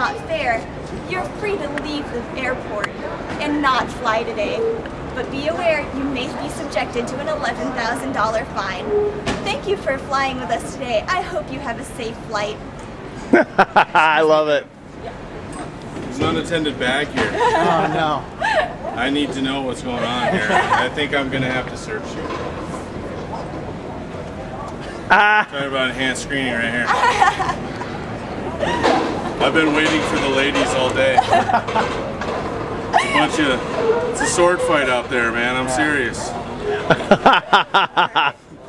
not fair. You're free to leave the airport and not fly today. But be aware, you may be subjected to an $11,000 fine. Thank you for flying with us today. I hope you have a safe flight. I love it. There's an unattended bag here. Oh no. I need to know what's going on here. I think I'm gonna have to search you. Ah. Talking about enhanced screening right here. I've been waiting for the ladies all day. a Bunch of, it's a sword fight out there, man. I'm serious.